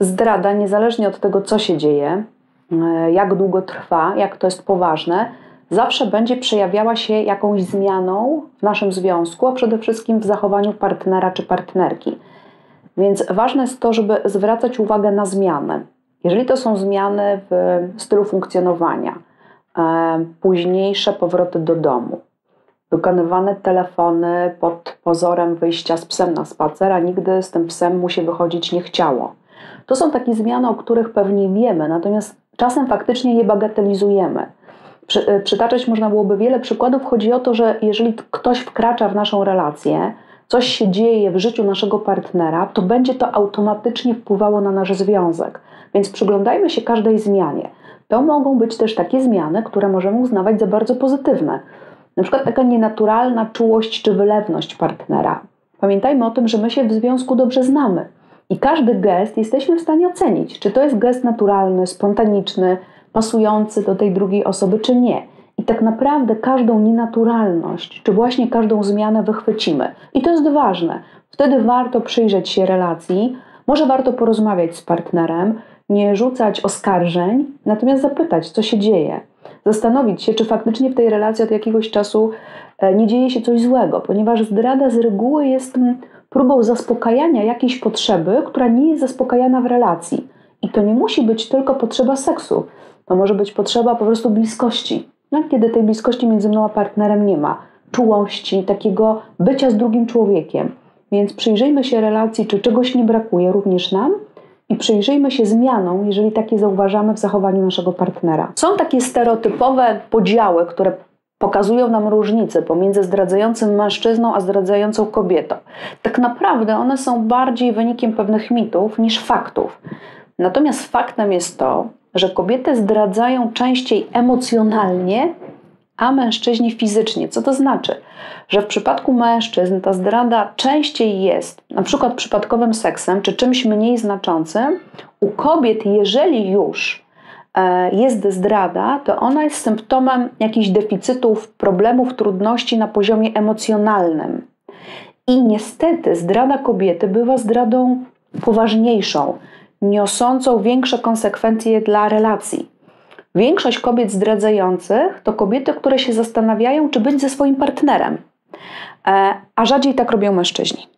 Zdrada, niezależnie od tego, co się dzieje, e, jak długo trwa, jak to jest poważne, zawsze będzie przejawiała się jakąś zmianą w naszym związku, a przede wszystkim w zachowaniu partnera czy partnerki. Więc ważne jest to, żeby zwracać uwagę na zmiany. Jeżeli to są zmiany w stylu funkcjonowania, e, późniejsze powroty do domu, wykonywane telefony pod pozorem wyjścia z psem na spacer, a nigdy z tym psem mu się wychodzić nie chciało. To są takie zmiany, o których pewnie wiemy, natomiast czasem faktycznie je bagatelizujemy. E, przytaczać można byłoby wiele przykładów. Chodzi o to, że jeżeli ktoś wkracza w naszą relację, coś się dzieje w życiu naszego partnera, to będzie to automatycznie wpływało na nasz związek. Więc przyglądajmy się każdej zmianie. To mogą być też takie zmiany, które możemy uznawać za bardzo pozytywne. Na przykład taka nienaturalna czułość czy wylewność partnera. Pamiętajmy o tym, że my się w związku dobrze znamy i każdy gest jesteśmy w stanie ocenić, czy to jest gest naturalny, spontaniczny, pasujący do tej drugiej osoby, czy nie. I tak naprawdę każdą nienaturalność, czy właśnie każdą zmianę wychwycimy. I to jest ważne. Wtedy warto przyjrzeć się relacji, może warto porozmawiać z partnerem, nie rzucać oskarżeń, natomiast zapytać, co się dzieje. Zastanowić się, czy faktycznie w tej relacji od jakiegoś czasu e, nie dzieje się coś złego, ponieważ zdrada z reguły jest mm, próbą zaspokajania jakiejś potrzeby, która nie jest zaspokajana w relacji. I to nie musi być tylko potrzeba seksu, to może być potrzeba po prostu bliskości. No, kiedy tej bliskości między mną a partnerem nie ma, czułości, takiego bycia z drugim człowiekiem. Więc przyjrzyjmy się relacji, czy czegoś nie brakuje również nam i przyjrzyjmy się zmianom, jeżeli takie zauważamy w zachowaniu naszego partnera. Są takie stereotypowe podziały, które pokazują nam różnice pomiędzy zdradzającym mężczyzną a zdradzającą kobietą. Tak naprawdę one są bardziej wynikiem pewnych mitów niż faktów. Natomiast faktem jest to, że kobiety zdradzają częściej emocjonalnie, a mężczyźni fizycznie. Co to znaczy? Że w przypadku mężczyzn ta zdrada częściej jest na przykład przypadkowym seksem czy czymś mniej znaczącym. U kobiet, jeżeli już jest zdrada, to ona jest symptomem jakichś deficytów, problemów, trudności na poziomie emocjonalnym. I niestety zdrada kobiety bywa zdradą poważniejszą, niosącą większe konsekwencje dla relacji. Większość kobiet zdradzających to kobiety, które się zastanawiają, czy być ze swoim partnerem, e, a rzadziej tak robią mężczyźni.